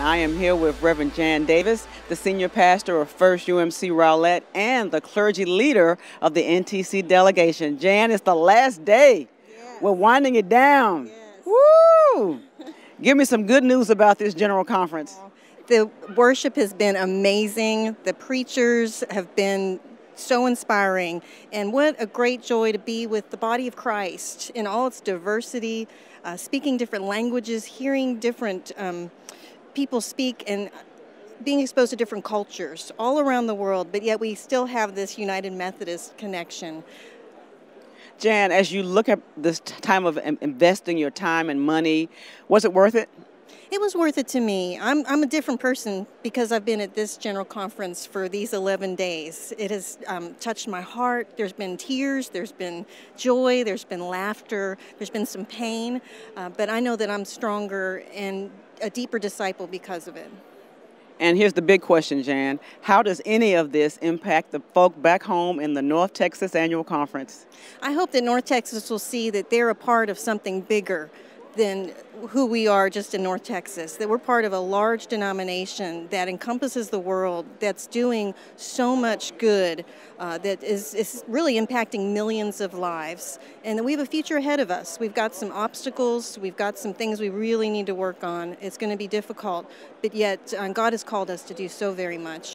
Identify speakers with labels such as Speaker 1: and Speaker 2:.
Speaker 1: I am here with Reverend Jan Davis, the senior pastor of First UMC Rowlett and the clergy leader of the NTC delegation. Jan, it's the last day.
Speaker 2: Yes.
Speaker 1: We're winding it down.
Speaker 2: Yes.
Speaker 1: Woo! Give me some good news about this general conference.
Speaker 2: The worship has been amazing. The preachers have been so inspiring. And what a great joy to be with the body of Christ in all its diversity, uh, speaking different languages, hearing different um, people speak, and being exposed to different cultures all around the world. But yet we still have this United Methodist connection.
Speaker 1: Jan, as you look at this time of investing your time and money, was it worth it?
Speaker 2: It was worth it to me. I'm, I'm a different person because I've been at this general conference for these 11 days. It has um, touched my heart. There's been tears, there's been joy, there's been laughter, there's been some pain, uh, but I know that I'm stronger and a deeper disciple because of it.
Speaker 1: And here's the big question, Jan. How does any of this impact the folk back home in the North Texas Annual Conference?
Speaker 2: I hope that North Texas will see that they're a part of something bigger than who we are just in North Texas, that we're part of a large denomination that encompasses the world, that's doing so much good, uh, that is, is really impacting millions of lives, and that we have a future ahead of us. We've got some obstacles, we've got some things we really need to work on. It's going to be difficult, but yet uh, God has called us to do so very much.